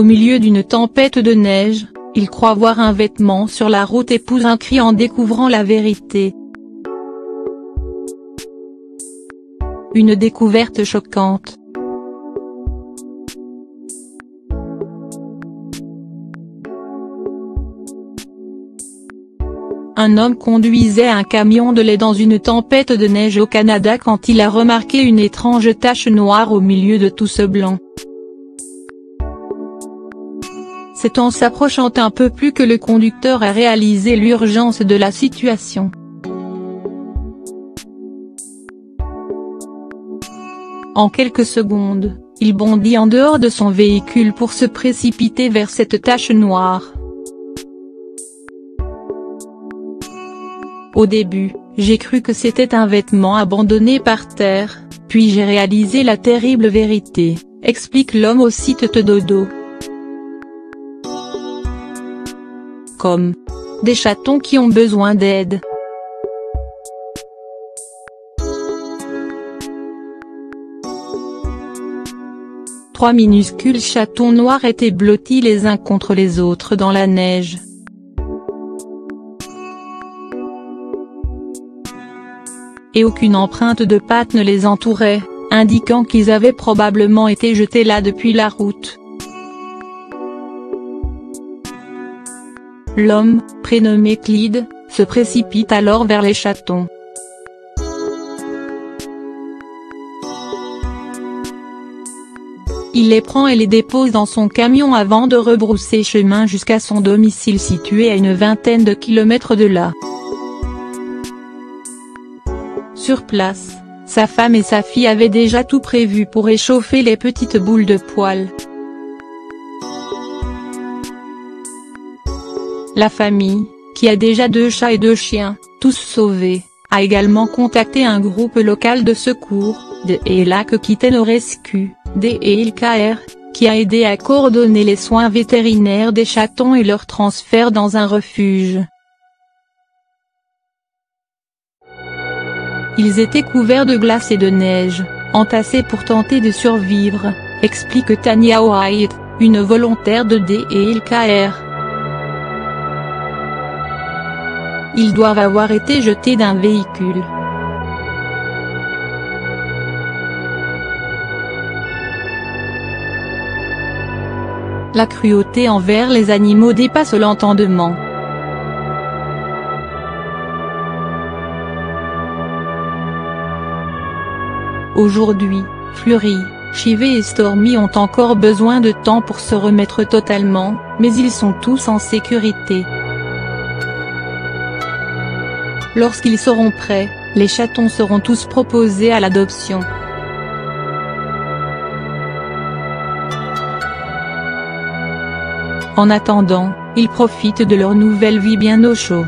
Au milieu d'une tempête de neige, il croit voir un vêtement sur la route et pousse un cri en découvrant la vérité. Une découverte choquante. Un homme conduisait un camion de lait dans une tempête de neige au Canada quand il a remarqué une étrange tache noire au milieu de tout ce blanc. C'est en s'approchant un peu plus que le conducteur a réalisé l'urgence de la situation. En quelques secondes, il bondit en dehors de son véhicule pour se précipiter vers cette tache noire. Au début, j'ai cru que c'était un vêtement abandonné par terre, puis j'ai réalisé la terrible vérité, explique l'homme au site Dodo. Comme des chatons qui ont besoin d'aide. Trois minuscules chatons noirs étaient blottis les uns contre les autres dans la neige. Et aucune empreinte de pattes ne les entourait, indiquant qu'ils avaient probablement été jetés là depuis la route. L'homme, prénommé Clyde, se précipite alors vers les chatons. Il les prend et les dépose dans son camion avant de rebrousser chemin jusqu'à son domicile situé à une vingtaine de kilomètres de là. Sur place, sa femme et sa fille avaient déjà tout prévu pour échauffer les petites boules de poils. La famille, qui a déjà deux chats et deux chiens, tous sauvés, a également contacté un groupe local de secours, de Elak Kitten Rescue, DELKR, qui a aidé à coordonner les soins vétérinaires des chatons et leur transfert dans un refuge. Ils étaient couverts de glace et de neige, entassés pour tenter de survivre, explique Tania White, une volontaire de DELKR. Ils doivent avoir été jetés d'un véhicule. La cruauté envers les animaux dépasse l'entendement. Aujourd'hui, Fleury, Chivé et Stormy ont encore besoin de temps pour se remettre totalement, mais ils sont tous en sécurité. Lorsqu'ils seront prêts, les chatons seront tous proposés à l'adoption. En attendant, ils profitent de leur nouvelle vie bien au chaud.